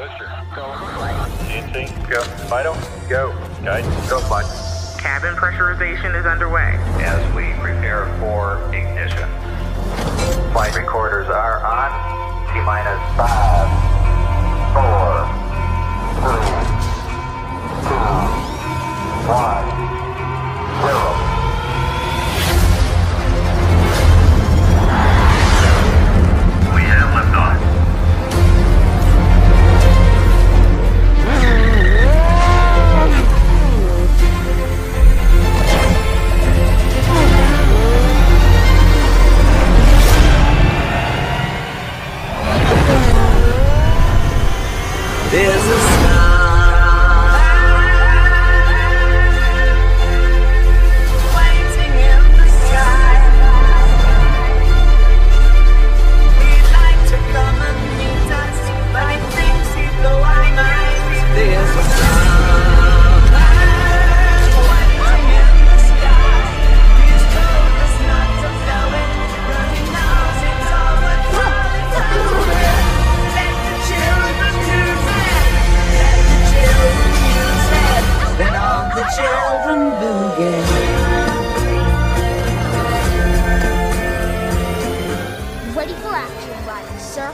Go. GNC, go. Fido, go. Guidance, go, bud. Cabin pressurization is underway. As we prepare for Ready for action, right, sir?